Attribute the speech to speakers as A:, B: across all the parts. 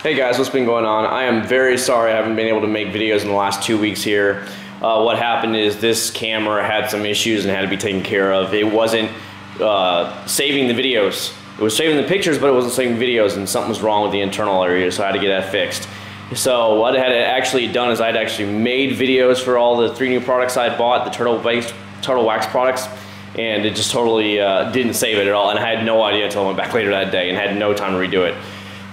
A: Hey guys, what's been going on? I am very sorry I haven't been able to make videos in the last two weeks here. Uh, what happened is this camera had some issues and had to be taken care of. It wasn't uh, saving the videos. It was saving the pictures, but it wasn't saving videos and something was wrong with the internal area, so I had to get that fixed. So what I had actually done is I'd actually made videos for all the three new products I bought, the Turtle, based, Turtle Wax products, and it just totally uh, didn't save it at all, and I had no idea until I went back later that day and had no time to redo it.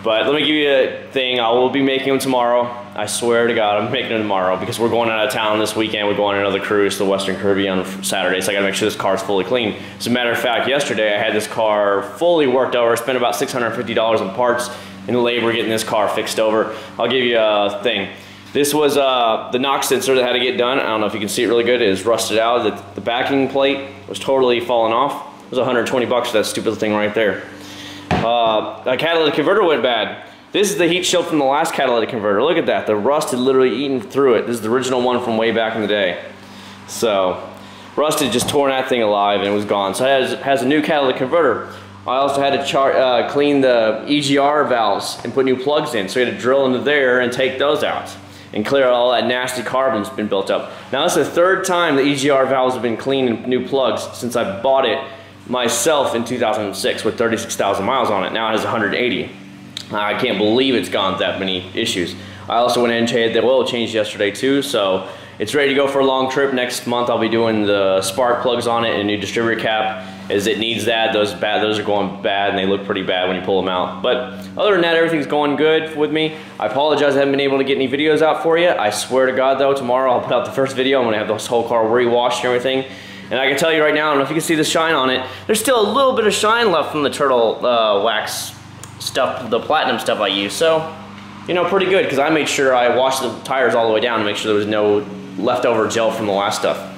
A: But let me give you a thing. I will be making them tomorrow. I swear to God, I'm making them tomorrow because we're going out of town this weekend. We're going on another cruise to the Western Caribbean on Saturday, so I gotta make sure this car's fully clean. As a matter of fact, yesterday I had this car fully worked over. Spent about $650 on parts and labor getting this car fixed over. I'll give you a thing. This was uh, the knock sensor that had to get done. I don't know if you can see it really good. It is rusted out. The, the backing plate was totally falling off. It was 120 bucks for that stupid thing right there. Uh, a catalytic converter went bad. This is the heat shield from the last catalytic converter. Look at that. The rust had literally eaten through it. This is the original one from way back in the day. So, rust had just torn that thing alive and it was gone. So it has, has a new catalytic converter. I also had to uh, clean the EGR valves and put new plugs in. So we had to drill into there and take those out and clear all that nasty carbon that's been built up. Now this is the third time the EGR valves have been cleaned and new plugs since I bought it myself in 2006 with 36,000 miles on it. Now it has 180. I can't believe it's gone that many issues. I also went in and had the oil change yesterday too, so it's ready to go for a long trip. Next month I'll be doing the spark plugs on it and a new distributor cap as it needs that. Those bad, those are going bad and they look pretty bad when you pull them out. But other than that, everything's going good with me. I apologize I haven't been able to get any videos out for you. I swear to God though, tomorrow I'll put out the first video. I'm gonna have this whole car re-washed and everything. And I can tell you right now, I don't know if you can see the shine on it, there's still a little bit of shine left from the turtle uh, wax stuff, the platinum stuff I use. So, you know, pretty good because I made sure I washed the tires all the way down to make sure there was no leftover gel from the last stuff.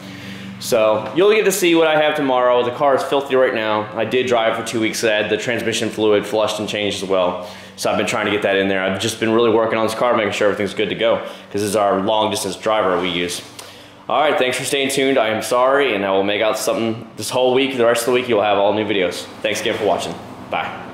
A: So you'll get to see what I have tomorrow. The car is filthy right now. I did drive for two weeks. I had the transmission fluid flushed and changed as well. So I've been trying to get that in there. I've just been really working on this car, making sure everything's good to go because this is our long distance driver we use. All right, thanks for staying tuned. I am sorry, and I will make out something this whole week. The rest of the week, you'll have all new videos. Thanks again for watching. Bye.